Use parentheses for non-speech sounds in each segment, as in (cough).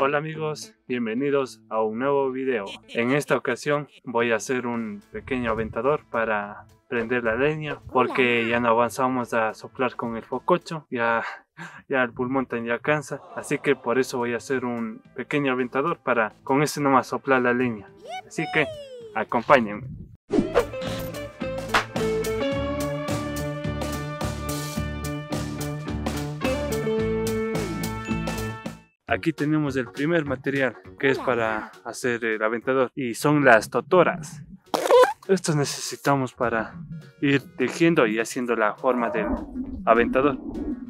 Hola amigos, bienvenidos a un nuevo video. En esta ocasión voy a hacer un pequeño aventador para prender la leña porque ya no avanzamos a soplar con el fococho, ya, ya el pulmón ya cansa, así que por eso voy a hacer un pequeño aventador para con ese nomás soplar la leña. Así que acompáñenme. Aquí tenemos el primer material que es para hacer el aventador y son las totoras. Estos necesitamos para ir tejiendo y haciendo la forma del aventador.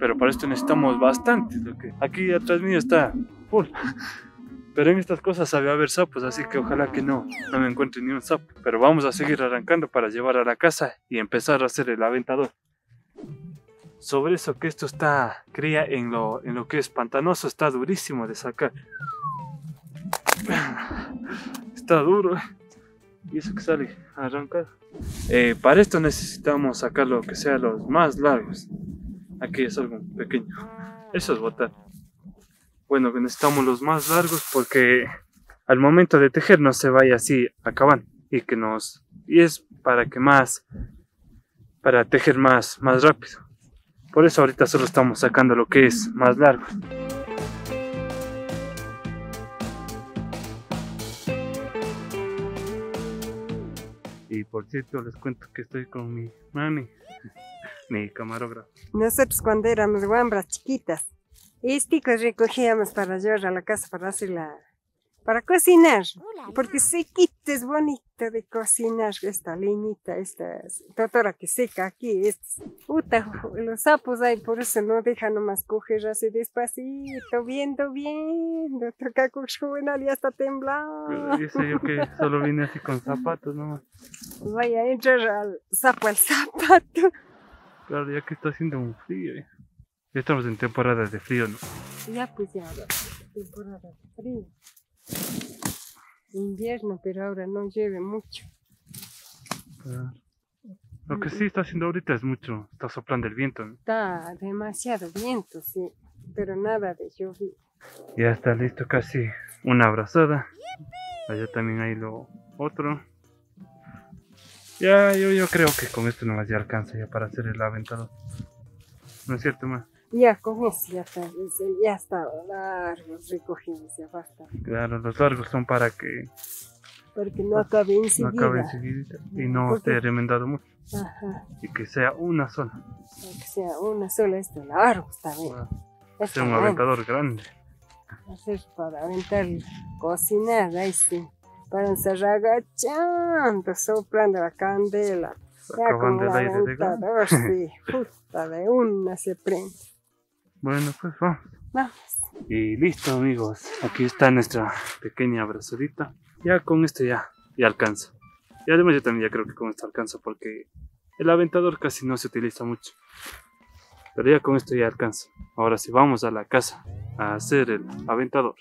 Pero para esto necesitamos bastante. Aquí atrás mío está full. (laughs) Pero en estas cosas sabe haber sapos, así que ojalá que no, no me encuentre ni un sapo. Pero vamos a seguir arrancando para llevar a la casa y empezar a hacer el aventador. Sobre eso que esto está, cría en lo, en lo que es pantanoso, está durísimo de sacar. (sighs) Está duro. Y eso que sale arrancado. Eh, para esto necesitamos sacar lo que sea los más largos. Aquí es algo pequeño. Eso es botar. Bueno, necesitamos los más largos porque al momento de tejer no se vaya así acaban y que nos y es para que más para tejer más más rápido. Por eso ahorita solo estamos sacando lo que es más largo. Y por cierto, les cuento que estoy con mi mami, (laughs) mi camarógrafo. Nosotros cuando éramos guambras chiquitas, esticos recogíamos para llevar a la casa para hacer la, para cocinar, porque sequita es bonito de cocinar esta leñita, esta totora que seca aquí, es, puta, los sapos ahí, por eso no dejan nomás coger así despacito, viendo, viendo, toca con juvenal y hasta temblando. Dice yo que (laughs) solo vine así con zapatos nomás. Vaya a entrar al sapo al zapato. Claro, ya que está haciendo un frío. Ya estamos en temporada de frío, ¿no? Ya pues ya, temporada de frío invierno, pero ahora no llueve mucho. Lo que sí está haciendo ahorita es mucho, está soplando el viento. Está demasiado viento, sí, pero nada de lluvia. Ya está listo casi una abrazada. Allá también hay lo otro. Ya, yo, yo creo que con esto nomás ya alcanza ya para hacer el aventado. ¿No es cierto, más? Ya con eso ya está, ya está largos recogidos, ya basta. Claro, los largos son para que... Para que no acabe enseguida. No acabe enseguida y no esté remendado mucho. Ajá. Y que sea una sola. que sea una sola, esto largo está bien. Wow. Sea un aventador grande. Hacer para aventar, cocinar, ahí sí. Para encerrar agachando, soplando la candela. Acabando el aire de gas. (laughs) Sí, puta de una se prende. Bueno, pues vamos. Vamos. Y listo, amigos. Aquí está nuestra pequeña abrazadita. Ya con esto ya, ya alcanza. Y además yo también ya creo que con esto alcanza porque el aventador casi no se utiliza mucho. Pero ya con esto ya alcanza. Ahora sí, vamos a la casa a hacer el aventador.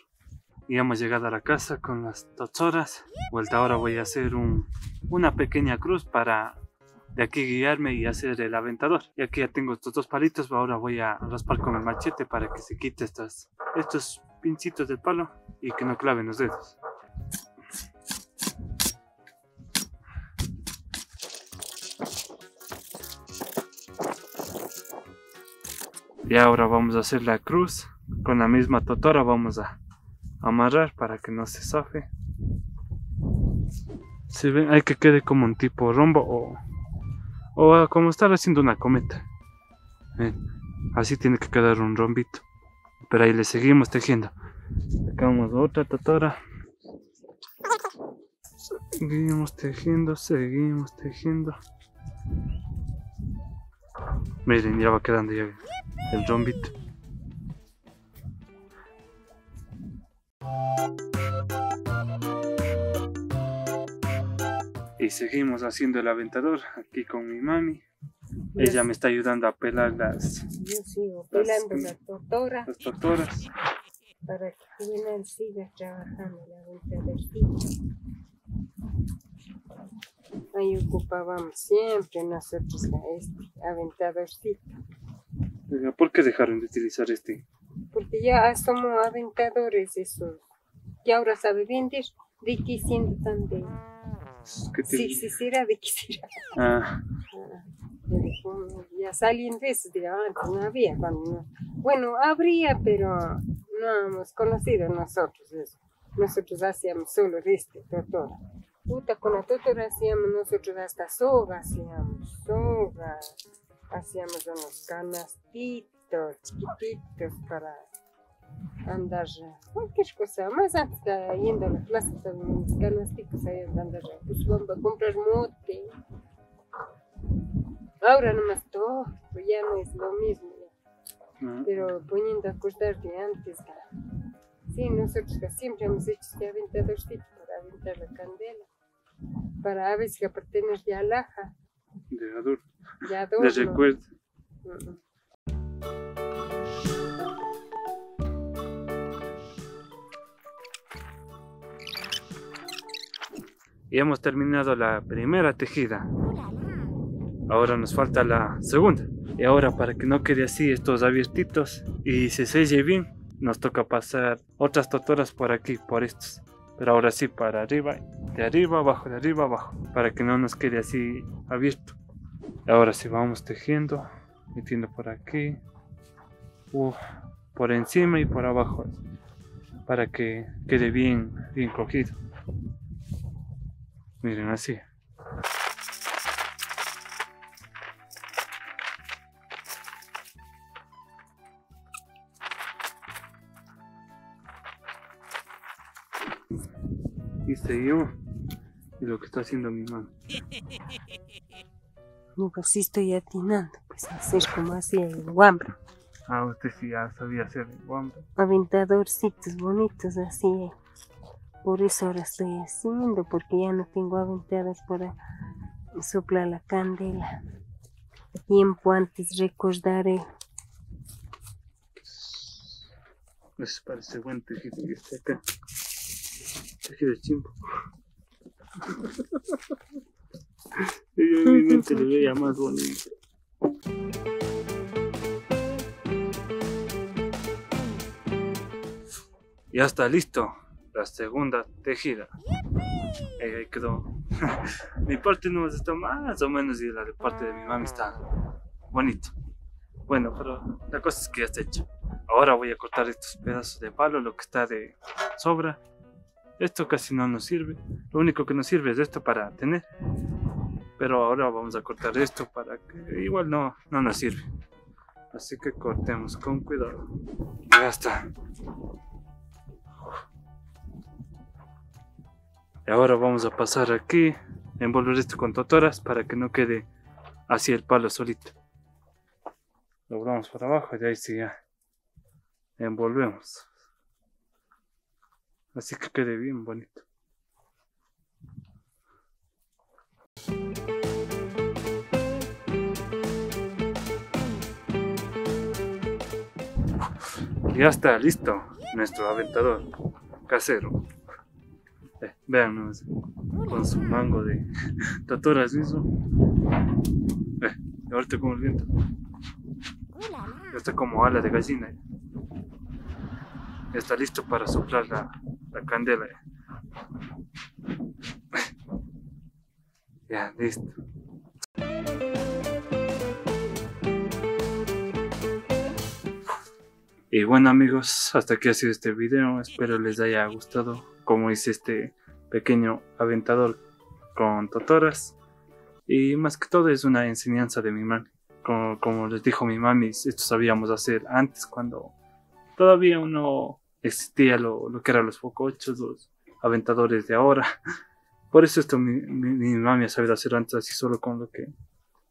Y hemos llegado a la casa con las dos horas. Vuelta ahora voy a hacer un, una pequeña cruz para de aquí guiarme y hacer el aventador. Y aquí ya tengo estos dos palitos, ahora voy a raspar con el machete para que se quite estas, estos pincitos del palo y que no claven los dedos. Y ahora vamos a hacer la cruz. Con la misma totora vamos a amarrar para que no se zafe. Si ven, hay que quede como un tipo rombo o o como estar haciendo una cometa. así tiene que quedar un rombito. Pero ahí le seguimos tejiendo. Sacamos otra tatora. Seguimos tejiendo, seguimos tejiendo. Miren, ya va quedando ya el rombito. Y seguimos haciendo el aventador aquí con mi mami. Ella me está ayudando a pelar las. Yo sigo pelando las, totoras. Las totoras. Para que Juvenal siga trabajando el aventadorcito. Ahí ocupábamos siempre nosotros este aventadorcito. ¿Por qué dejaron de utilizar este? Porque ya somos aventadores esos. Y ahora sabe vender de qué siendo tan de... ¿Qué te Sí, sí, será de qué será. Ah, Ah, Ya salían veces de antes, no había. cuando Bueno, habría, pero no hemos conocido nosotros eso. Nosotros hacíamos solo de este, totora. Puta, con la totora hacíamos nosotros hasta soga, hacíamos soga, hacíamos unos canastitos chiquititos para andar, cualquier cosa, más antes de yendo a la clase, también unos canastitos ahí andar, pues vamos a comprar mote. Ahora nomás todo, pues ya no es lo mismo, ya. pero poniendo a acordar de antes. Sí, nosotros siempre hemos hecho este aventadorcito para aventar la candela, para a veces que pertenece ya alhaja, de ya De adorno. recuerdo. Mm, mm. Y hemos terminado la primera tejida. Ahora nos falta la segunda. Y ahora para que no quede así estos abiertitos y se selle bien, nos toca pasar otras totoras por aquí, por estos. Pero ahora sí, para arriba, de arriba abajo, de arriba abajo, para que no nos quede así abierto. Ahora sí vamos tejiendo, metiendo por aquí, por encima y por abajo, para que quede bien, bien cogido. Miren así. Y seguimos. Y lo que está haciendo mi mamá. Nunca (laughs) sí estoy atinando, pues hacer como hacía el guambro. Ah, usted sí ya sabía hacer el guambo. Aventadorcitos bonitos así. Por eso ahora estoy haciendo, porque ya no tengo aventadas para soplar la candela. Tiempo antes recordaré. Eso parece buen tejido que está acá. Tejido de chimpo. (laughs) Yo en mi mente lo veía más bonito. Ya está listo. La segunda tejida. Ahí, ahí quedó. (laughs) mi parte no está más o menos y la de parte de mi mami está bonito. Bueno, pero la cosa es que ya está hecho. Ahora voy a cortar estos pedazos de palo, lo que está de sobra. Esto casi no nos sirve. Lo único que nos sirve es esto para tener. Pero ahora vamos a cortar esto para que igual no, no nos sirve. Así que cortemos con cuidado. Ya está. Ahora vamos a pasar aquí, envolver esto con totoras para que no quede así el palo solito. Lo volvamos por abajo y ahí sí ya envolvemos. Así que quede bien bonito. Ya está listo nuestro aventador casero. Eh, vean con su mango de totoras hizo. Eh, ahorita como el viento. Ya está como ala de gallina. Está listo para soplar la, la candela. Ya, listo. Y bueno amigos, hasta aquí ha sido este video. Espero les haya gustado cómo hice este pequeño aventador con totoras. Y más que todo es una enseñanza de mi mami. Como, como les dijo mi mami, esto sabíamos hacer antes cuando todavía no existía lo, lo que eran los focochos, los aventadores de ahora. (laughs) Por eso esto mi, mi, mi mami ha sabido hacer antes así solo con lo que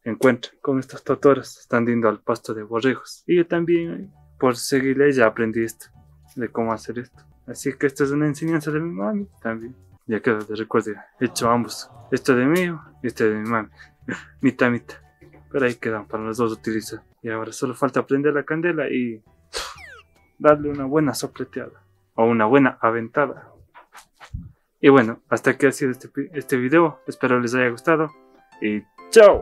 encuentra. Con estas totoras están yendo al pasto de borregos. Y yo también, por seguirle, ya aprendí esto, de cómo hacer esto. Así que esta es una enseñanza de mi mami también. Ya queda de recuerdo, he hecho ambos. Esto de mí y este de mi mami. (laughs) mitad, mitad. Pero ahí quedan para los dos utilizar. Y ahora solo falta prender la candela y (sniffs) darle una buena sopleteada. O una buena aventada. Y bueno, hasta aquí ha sido este, este video. Espero les haya gustado. Y chao.